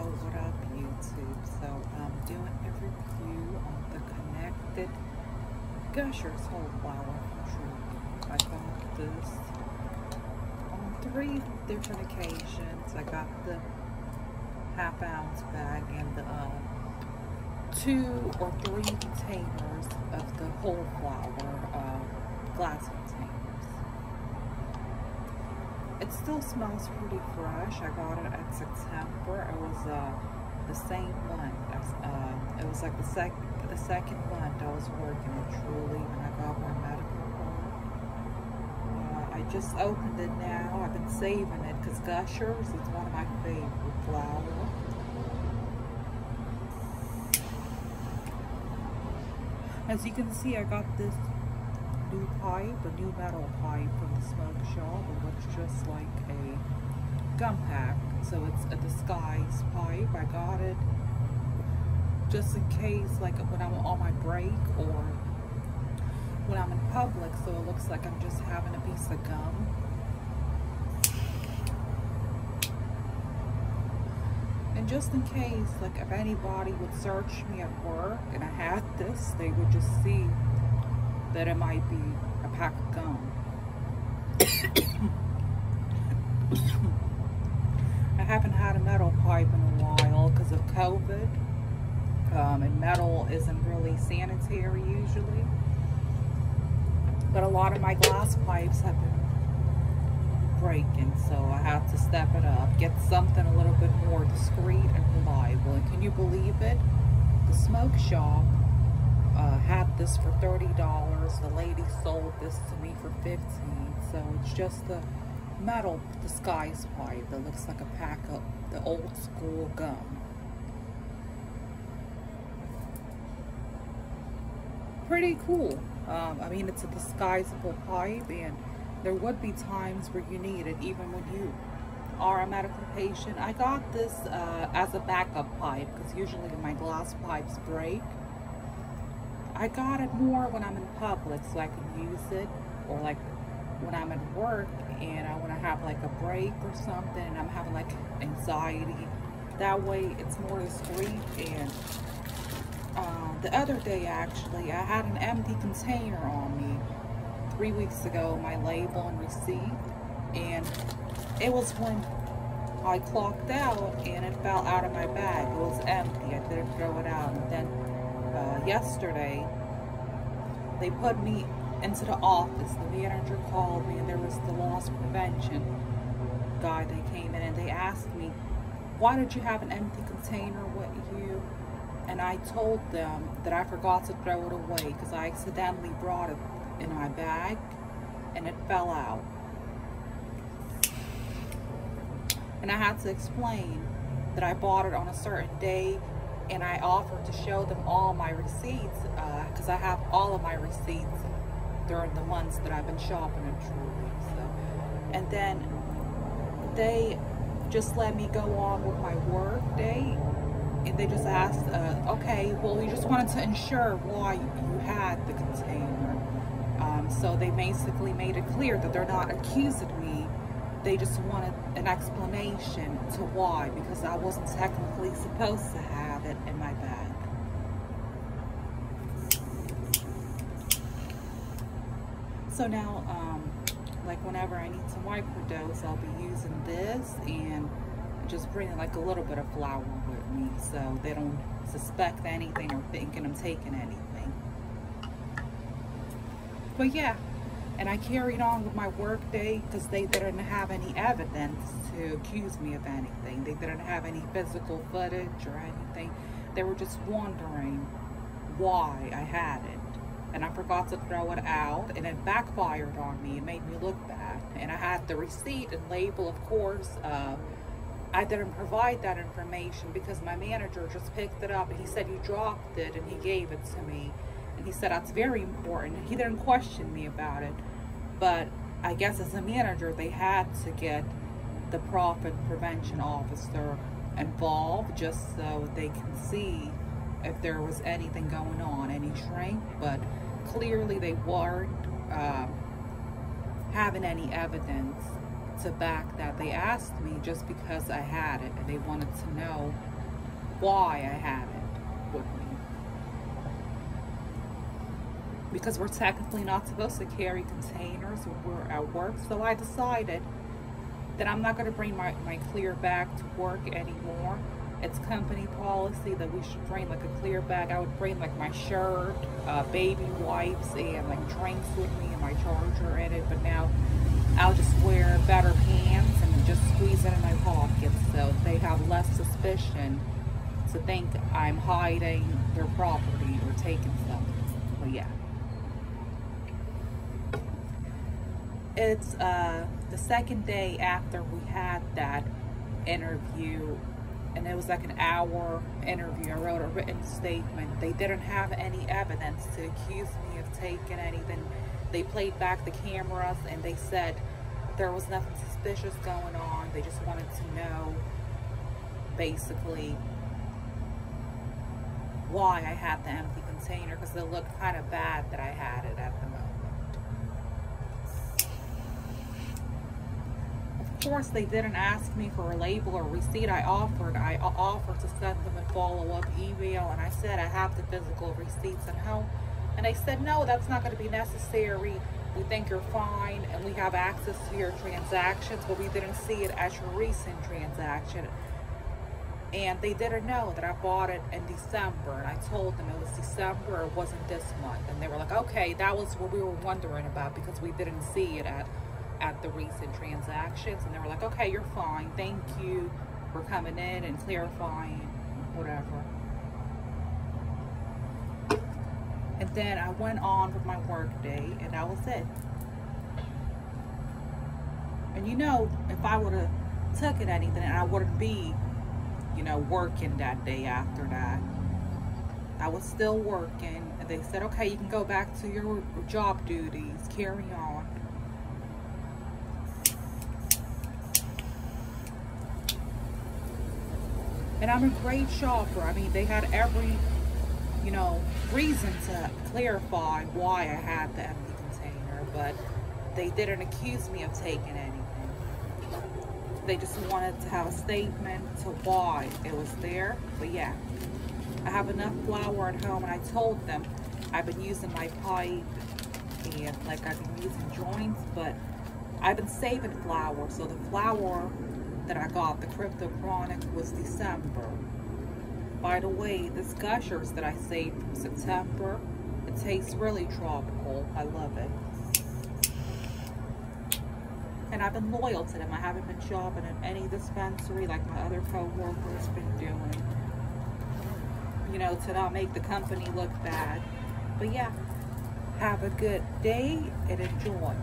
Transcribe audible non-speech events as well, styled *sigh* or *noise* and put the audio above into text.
what up YouTube? So I'm doing a review on the Connected Gushers Whole Flower. I got this on three different occasions. I got the half ounce bag and the uh, two or three containers of the whole flower uh, glass containers. It still smells pretty fresh. I got it at September. It was uh, the same one. Uh, it was like the sec the second month I was working at Trulieve when I got my medical card. Uh, I just opened it now. I've been saving it because Gushers is one of my favorite flowers. As you can see, I got this new pipe, a new metal pipe from the smoke shop. It looks just like a gum pack. So it's a disguise pipe. I got it just in case, like when I'm on my break or when I'm in public, so it looks like I'm just having a piece of gum. And just in case, like if anybody would search me at work and I had this, they would just see that it might be a pack of gum. *coughs* I haven't had a metal pipe in a while because of COVID. Um, and metal isn't really sanitary usually. But a lot of my glass pipes have been breaking, so I have to step it up. Get something a little bit more discreet and reliable. And can you believe it? The smoke shop uh, had this for $30. The lady sold this to me for 15 So it's just the metal disguise pipe that looks like a pack of the old school gum. Pretty cool. Um, I mean, it's a disguisable pipe and there would be times where you need it even when you are a medical patient. I got this uh, as a backup pipe because usually my glass pipes break. I got it more when I'm in public so I can use it or like when I'm at work and I want to have like a break or something and I'm having like anxiety. That way it's more discreet and uh, the other day actually I had an empty container on me three weeks ago my label and receipt and it was when I clocked out and it fell out of my bag. It was empty. I didn't throw it out. And then uh, yesterday, they put me into the office. The manager called me and there was the loss prevention guy. They came in and they asked me, why did you have an empty container with you? And I told them that I forgot to throw it away because I accidentally brought it in my bag and it fell out. And I had to explain that I bought it on a certain day and I offered to show them all my receipts because uh, I have all of my receipts during the months that I've been shopping at Trulieve. So, and then they just let me go on with my work day and they just asked, uh, okay, well, we just wanted to ensure why you had the container. Um, so they basically made it clear that they're not accusing me they just wanted an explanation to why because I wasn't technically supposed to have it in my bag. So now, um, like whenever I need to microdose, I'll be using this and just bringing like a little bit of flower with me so they don't suspect anything or thinking I'm taking anything. But yeah, and I carried on with my work day because they didn't have any evidence to accuse me of anything. They didn't have any physical footage or anything. They were just wondering why I had it. And I forgot to throw it out and it backfired on me. It made me look bad. And I had the receipt and label, of course. Uh, I didn't provide that information because my manager just picked it up and he said you dropped it and he gave it to me. And he said, that's very important. He didn't question me about it. But I guess as a manager, they had to get the profit prevention officer involved just so they can see if there was anything going on, any shrink. But clearly they weren't uh, having any evidence to back that they asked me just because I had it and they wanted to know why I had it with me. Because we're technically not supposed to carry containers when we're at work, so I decided that I'm not going to bring my, my clear bag to work anymore. It's company policy that we should bring like a clear bag. I would bring like my shirt, uh, baby wipes, and like drinks with me and my charger in it. But now I'll just wear better pants and just squeeze it in my pockets so they have less suspicion to think I'm hiding their property or taking something. But yeah. It's uh, the second day after we had that interview and it was like an hour interview. I wrote a written statement. They didn't have any evidence to accuse me of taking anything they played back the cameras and they said there was nothing suspicious going on. They just wanted to know basically why I had the empty container because it looked kind of bad that I had it at the moment. Of course, they didn't ask me for a label or receipt. I offered. I offered to send them a follow-up email, and I said I have the physical receipts at home. And they said, no, that's not going to be necessary. We think you're fine and we have access to your transactions, but we didn't see it as your recent transaction. And they didn't know that I bought it in December. And I told them it was December, it wasn't this month. And they were like, okay, that was what we were wondering about because we didn't see it at, at the recent transactions. And they were like, okay, you're fine. Thank you for coming in and clarifying, whatever. And then I went on with my work day and that was it. And you know, if I would have took it anything, I wouldn't be, you know, working that day after that. I was still working and they said, okay, you can go back to your job duties, carry on. And I'm a great shopper. I mean, they had every you know, reason to clarify why I had the empty container, but they didn't accuse me of taking anything. They just wanted to have a statement to why it was there. But yeah, I have enough flower at home, and I told them I've been using my pipe and like I've been using joints, but I've been saving flower. So the flower that I got, the Crypto Chronic, was December. By the way, this Gushers that I saved from September, it tastes really tropical. I love it. And I've been loyal to them. I haven't been shopping at any dispensary like my other co-workers been doing. You know, to not make the company look bad. But yeah, have a good day and enjoy.